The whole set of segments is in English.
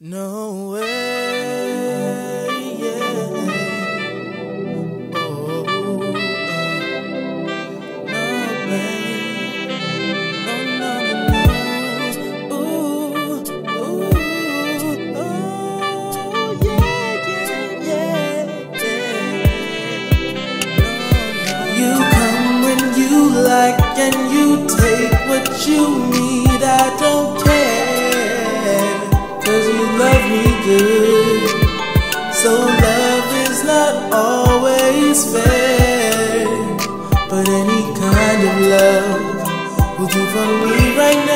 No way. Yeah. Oh, uh, no, babe. No, no, no, no. Ooh, ooh, oh, yeah, yeah, yeah, yeah. You come when you like and you take what you any kind of love will do for me right now.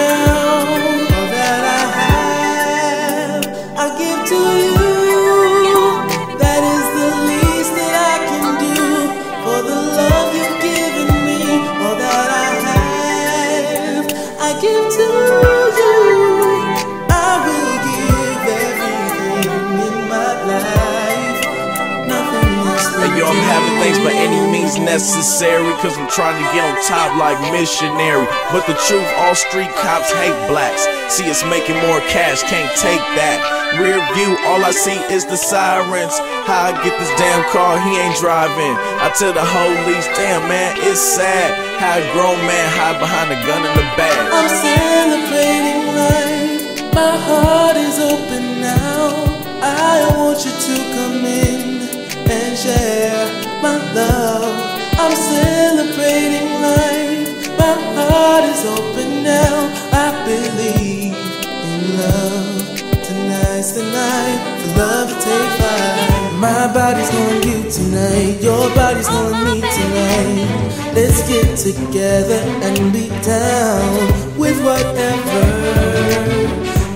I'm having things by any means necessary. Cause I'm trying to get on top like missionary. But the truth, all street cops hate blacks. See us making more cash, can't take that. Rear view, all I see is the sirens. How I get this damn car, he ain't driving. I tell the police, damn man, it's sad. How a grown man hide behind a gun in the bag. I'm celebrating life. My heart is open now. I want you to come in and share my love. I'm celebrating life. My heart is open now. I believe in love. Tonight's the night for love to take flight. My body's on you tonight. Your body's on me tonight. Let's get together and be down with whatever.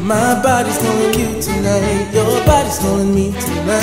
My body's calling you tonight. Your body's calling me tonight.